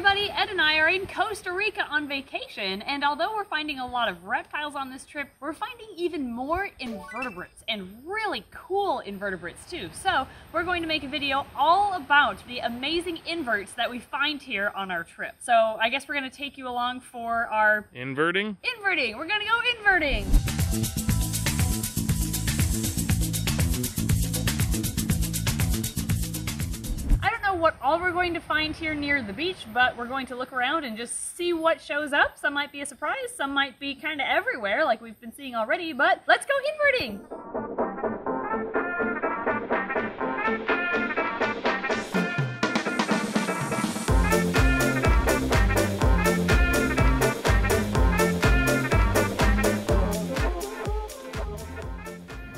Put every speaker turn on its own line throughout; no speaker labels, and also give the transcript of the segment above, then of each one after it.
everybody, Ed and I are in Costa Rica on vacation, and although we're finding a lot of reptiles on this trip, we're finding even more invertebrates, and really cool invertebrates too. So we're going to make a video all about the amazing inverts that we find here on our trip. So I guess we're going to take you along for our
Inverting?
inverting. We're going to go inverting. All we're going to find here near the beach, but we're going to look around and just see what shows up. Some might be a surprise, some might be kind of everywhere like we've been seeing already, but let's go inverting!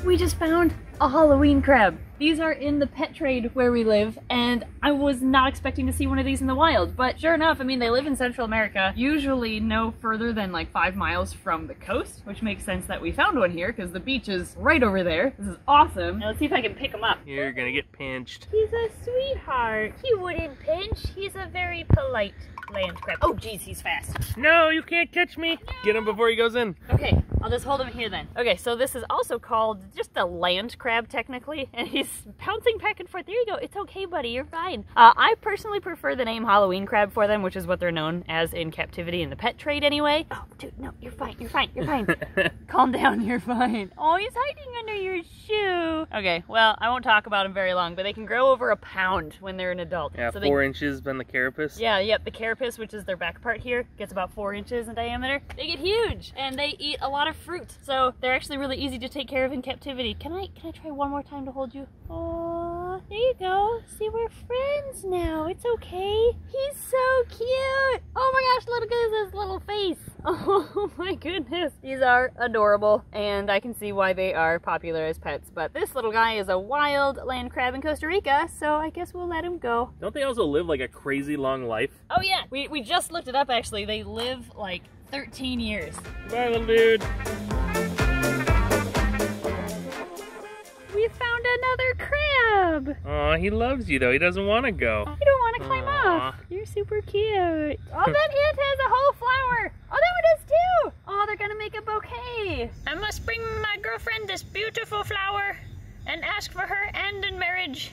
We just found a Halloween crab. These are in the pet trade where we live, and I was not expecting to see one of these in the wild. But sure enough, I mean, they live in Central America, usually no further than like five miles from the coast, which makes sense that we found one here because the beach is right over there. This is awesome. Now let's see if I can pick him up.
You're gonna get pinched.
He's a sweetheart. He wouldn't pinch. He's a very polite land crab. Oh, geez, he's fast.
No, you can't catch me. Get him before he goes in.
Okay, I'll just hold him here then. Okay, so this is also called just a land crab technically, and he's bouncing back and forth. There you go. It's okay, buddy. You're fine. Uh, I personally prefer the name Halloween crab for them, which is what they're known as in captivity in the pet trade anyway. Oh, dude, no, you're fine. You're fine. You're fine. Calm down. You're fine. Oh, he's hiding under your shoe. Okay, well, I won't talk about them very long, but they can grow over a pound when they're an adult.
Yeah,
So they-
four inches been the carapace.
yeah, yep, the carapace, which is their back part here, gets about four inches in diameter. They get huge and they eat a lot of fruit. So they're actually really easy to take care of in captivity. Can I can I try one more time to hold you? Oh, there you go. See, we're friends now. It's okay. He's so cute. Oh my gosh, look at his little face. Oh my goodness. These are adorable and I can see why they are popular as pets. But this little guy is a wild land crab in Costa Rica, so I guess we'll let him go.
Don't they also live like a crazy long life?
Oh yeah, we, we just looked it up actually. They live like 13 years.
Bye, little dude.
Crab.
Aw, he loves you though. He doesn't want to go.
You don't want to climb
Aw.
off. You're super cute. Oh, that ant has a whole flower. Oh, that one does too. Oh, they're gonna make a bouquet.
I must bring my girlfriend this beautiful flower and ask for her hand in marriage.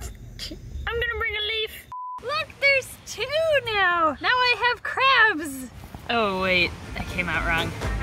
I'm gonna bring a leaf.
Look, there's two now. Now I have crabs. Oh wait, that came out wrong.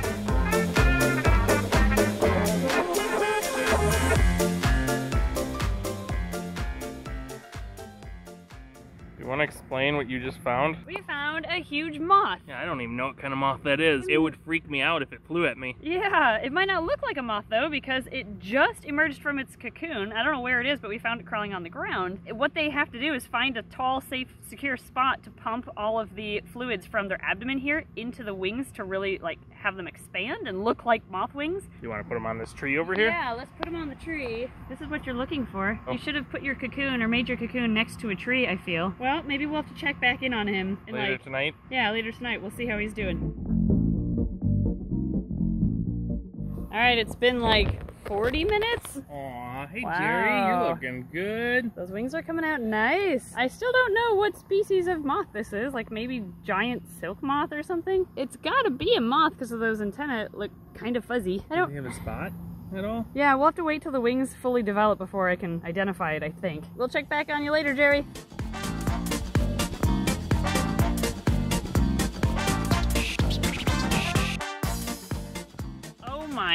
Want to explain what you just found?
We found a huge moth.
Yeah, I don't even know what kind of moth that is. It would freak me out if it flew at me.
Yeah, it might not look like a moth though because it just emerged from its cocoon. I don't know where it is, but we found it crawling on the ground. What they have to do is find a tall, safe, secure spot to pump all of the fluids from their abdomen here into the wings to really like have them expand and look like moth wings.
You want to put them on this tree over here?
Yeah, let's put them on the tree. This is what you're looking for.
Oh.
You should have put your cocoon or made your cocoon next to a tree, I feel. Well, maybe we'll have to check back in on him. And
Later
like,
tonight.
yeah, later tonight. We'll see how he's doing. All right, it's been like 40 minutes.
Aw, hey
Wow.
Jerry, you're looking good.
Those wings are coming out nice. I still don't know what species of moth this is. Like maybe giant silk moth or something. It's gotta be a moth because of those antennae look kind of fuzzy. I
Do
don't.
you have a spot at all?
Yeah, we'll have to wait till the wings fully develop before I can identify it, I think. We'll check back on you later, Jerry.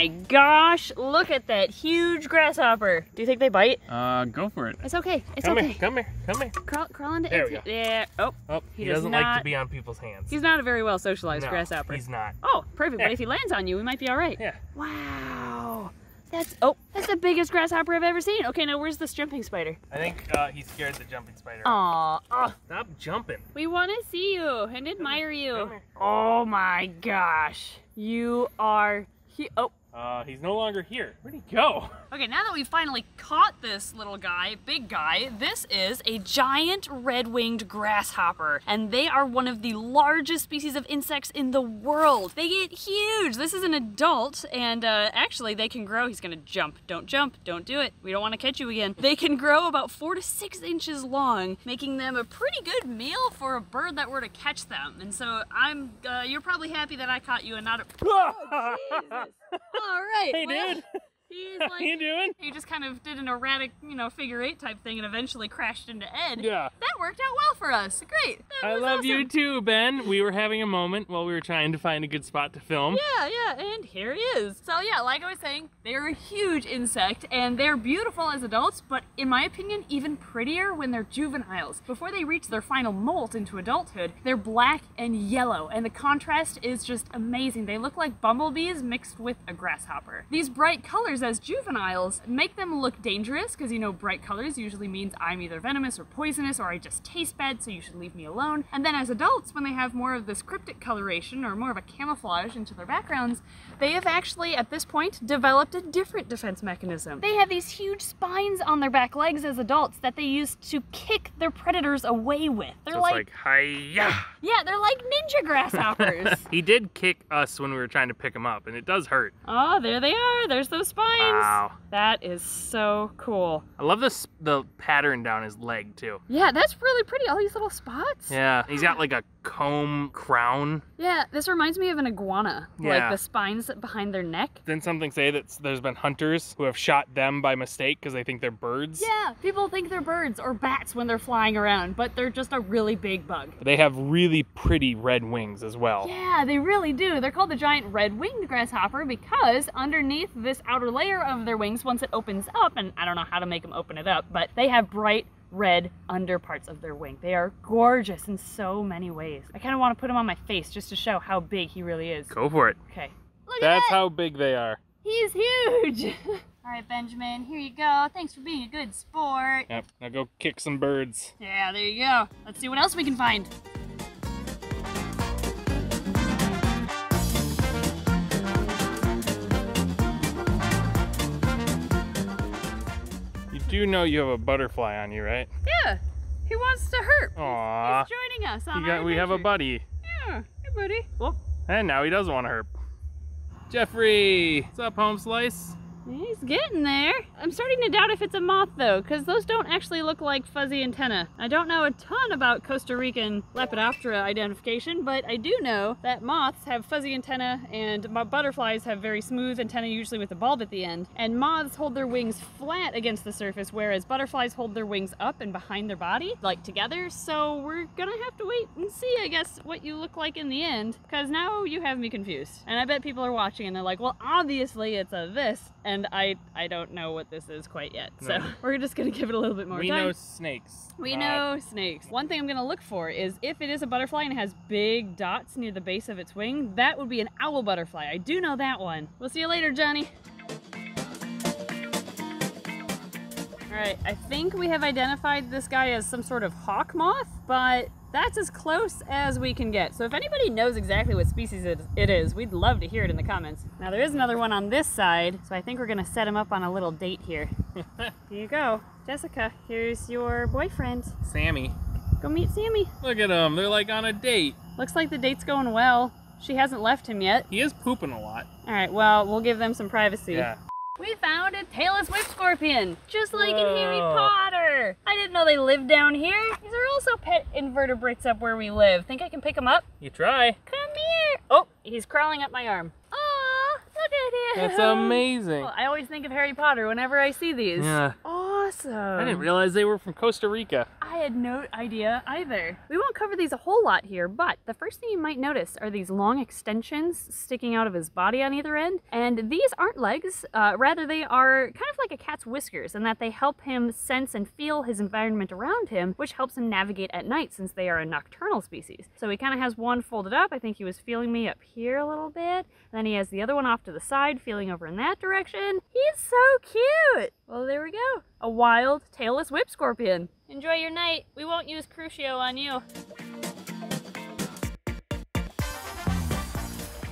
My gosh, look at that huge grasshopper. Do you think they bite?
Uh, go for it.
It's okay. It's
come
okay.
here, come here, come here.
Crawl, crawl into
There we go.
Yeah. Oh,
Oh, he,
He does
doesn't like to be on people's hands.
he's not a very well socialized
no,
grasshopper.
He's not.
Oh, perfect.
Yeah.
But if he lands on you, we might be all right.
Yeah.
Wow. That's oh, that's the biggest grasshopper I've ever seen. Okay, now where's this jumping spider?
I think uh, he scared the jumping spider.
Aw, oh,
Stop jumping.
we want to see you and admire you.
Come here.
Oh my gosh, you are. He- oh,
Uh, he's no longer here. Where'd he go?
Okay, now that we've finally caught this little guy, big guy, this is a giant red-winged grasshopper, and they are one of the largest species of insects in the world. They get huge. This is an adult, and uh, actually they can grow. He's gonna jump. Don't jump. Don't do it. We don't want to catch you again. They can grow about four to six inches long, making them a pretty good meal for a bird that were to catch them. And so I'm, uh, you're probably happy that I caught you and not a. All right.
Hey,
well,
dude.
He's like, How
you doing?
he just kind of did an erratic, you know, figure eight type thing and eventually crashed into Ed.
Yeah.
That worked out well for us. Great. That
I love you too, Ben. We were having a moment while we were trying to find a good spot to film.
Yeah, yeah, and here he is. So yeah, like I was saying, they're a huge insect and they're beautiful as adults, but in my opinion, even prettier when they're juveniles. Before they reach their final molt into adulthood, they're black and yellow, and the contrast is just amazing. They look like bumblebees mixed with a grasshopper. These bright colors as juveniles make them look dangerous, because you know bright colors usually means I'm either venomous or poisonous, or I just taste bad, so you should leave me alone. And then as adults, when they have more of this cryptic coloration or more of a camouflage into their backgrounds, they have actually, at this point, developed a different defense mechanism. They have these huge spines on their back legs as adults that they use to kick their predators away with. They're
So it's like, hiya.
yeah, they're like ninja grasshoppers.
He did kick us when we were trying to pick him up, and it does hurt.
oh, there they are. There's those spines.
Wow.
That is so cool.
I love this the pattern down his leg too.
Yeah, that's really pretty. All these little spots.
Yeah, he's got like a comb crown.
Yeah, this reminds me of an iguana.
Yeah.
Like the spines behind their neck.
Didn't something say that there's been hunters who have shot them by mistake because they think they're birds?
Yeah, people think they're birds or bats when they're flying around, but they're just a really big bug.
They have really pretty red wings as well.
Yeah, they really do. They're called the giant red-winged grasshopper because underneath this outer layer of their wings, once it opens up, and I don't know how to make them open it up, but they have bright red underparts of their wing. They are gorgeous in so many ways. I kind of want to put him on my face just to show how big he really is.
Go for it.
Okay. Look
That's
at that!
how big they are.
He's huge! All right, Benjamin, here you go. Thanks for being a good sport.
Yep. Now go kick some birds.
Yeah, there you go. Let's see what else we can find.
Do know you have a butterfly on you, right?
Yeah, he wants to hurt.
Aww.
He's joining us on
You got,
our
we have a buddy.
Yeah, hey buddy. Whoop.
And now he does want to hurt. Jeffrey! What's up, home slice?
He's getting there. I'm starting to doubt if it's a moth though, because those don't actually look like fuzzy antenna. I don't know a ton about Costa Rican Lepidoptera identification, but I do know that moths have fuzzy antenna and butterflies have very smooth antenna, usually with a bulb at the end. And moths hold their wings flat against the surface, whereas butterflies hold their wings up and behind their body, like together. So we're gonna have to wait and see, I guess, what you look like in the end, because now you have me confused. And I bet people are watching and they're like, well, obviously it's a this, and I I don't know what this is quite yet. So
No.
we're just gonna give it a little bit more
we
time.
We know snakes.
We
Uh,
know snakes. One thing I'm gonna look for is if it is a butterfly and it has big dots near the base of its wing, that would be an owl butterfly. I do know that one. We'll see you later, Johnny. All right, I think we have identified this guy as some sort of hawk moth, but that's as close as we can get. So if anybody knows exactly what species it it is, we'd love to hear it in the comments. Now there is another one on this side, so I think we're gonna set him up on a little date here. Here you go. Jessica, here's your boyfriend.
Sammy.
Go meet Sammy.
Look at them. They're like on a date.
Looks like the date's going well. She hasn't left him yet.
He is pooping a lot.
All right, well, we'll give them some privacy.
Yeah.
We found a tailless whip scorpion, just like in Harry Potter. I didn't know they lived down here. These also pet invertebrates up where we live. Think I can pick him up?
You try.
Come here. Oh, he's crawling up my arm. Aw, look at him.
That's amazing.
Well, I always think of Harry Potter whenever I see these.
Yeah.
Awesome.
I didn't realize they were from Costa Rica.
I had no idea either. We won't cover these a whole lot here, but the first thing you might notice are these long extensions sticking out of his body on either end. And these aren't legs, uh, rather, they are kind of like a cat's whiskers in that they help him sense and feel his environment around him, which helps him navigate at night since they are a nocturnal species. So he kind of has one folded up. I think he was feeling me up here a little bit. And then he has the other one off to the side, feeling over in that direction. He's so cute. Well, there we go. A wild, tailless whip scorpion. Enjoy your night. We won't use Crucio on you.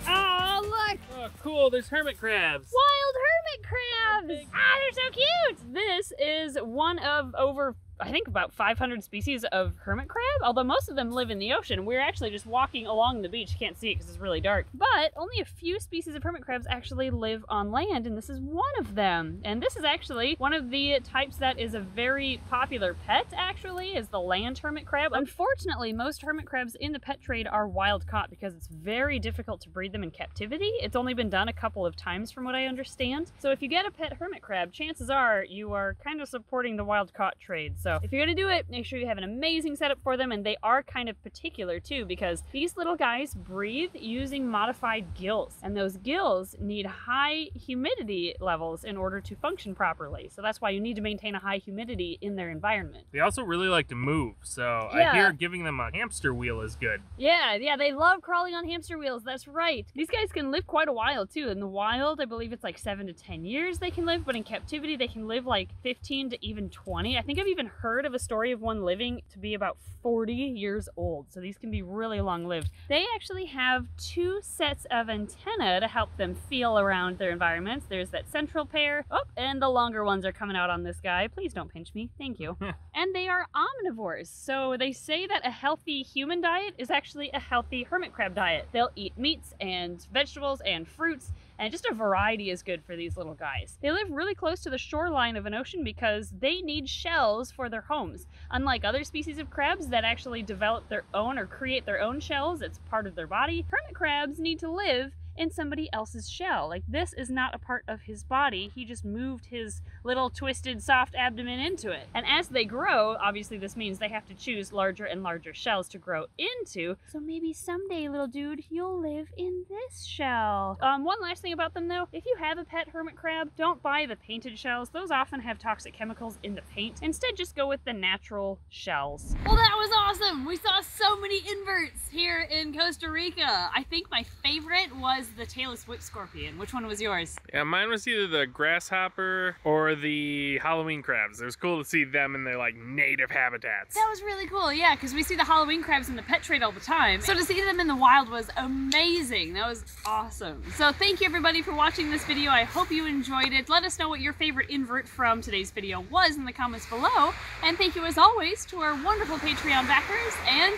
Oh, look!
Oh, cool. There's hermit crabs.
Wild hermit crabs! Ah, they're so cute! This is one of over I think about 500 species of hermit crab, although most of them live in the ocean. We're actually just walking along the beach. Can't see it because it's really dark. But only a few species of hermit crabs actually live on land, and this is one of them. And this is actually one of the types that is a very popular pet, actually, is the land hermit crab. Unfortunately, most hermit crabs in the pet trade are wild caught because it's very difficult to breed them in captivity. It's only been done a couple of times from what I understand. So if you get a pet hermit crab, chances are you are kind of supporting the wild caught trade. So if you're gonna do it, make sure you have an amazing setup for them, and they are kind of particular too, because these little guys breathe using modified gills, and those gills need high humidity levels in order to function properly. So that's why you need to maintain a high humidity in their environment.
They also really like to move, so
Yeah.
I hear giving them a hamster wheel is good.
Yeah, yeah, they love crawling on hamster wheels. That's right. These guys can live quite a while too. In the wild, I believe it's like seven to 10 years they can live, but in captivity, they can live like 15 to even 20. I think I've even heard of a story of one living to be about 40 years old. So these can be really long lived. They actually have two sets of antennae to help them feel around their environments. There's that central pair. Oh, and the longer ones are coming out on this guy. Please don't pinch me. Thank you. and they are omnivores. So they say that a healthy human diet is actually a healthy hermit crab diet. They'll eat meats and vegetables and fruits and just a variety is good for these little guys. They live really close to the shoreline of an ocean because they need shells for their homes. Unlike other species of crabs that actually develop their own or create their own shells, it's part of their body, hermit crabs need to live in somebody else's shell. Like this is not a part of his body. He just moved his little twisted soft abdomen into it. And as they grow, obviously this means they have to choose larger and larger shells to grow into. So maybe someday, little dude, you'll live in this shell. Um, one last thing about them though, if you have a pet hermit crab, don't buy the painted shells. Those often have toxic chemicals in the paint. Instead, just go with the natural shells. Well, that was awesome. We saw so many inverts here in Costa Rica. I think my favorite was the tailless whip scorpion. Which one was yours?
Yeah, mine was either the grasshopper or the Halloween crabs. It was cool to see them in their like native habitats.
That was really cool, yeah, because we see the Halloween crabs in the pet trade all the time. So to see them in the wild was amazing. That was awesome. So thank you everybody for watching this video. I hope you enjoyed it. Let us know what your favorite invert from today's video was in the comments below. And thank you as always to our wonderful Patreon backers, and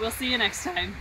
we'll see you next time.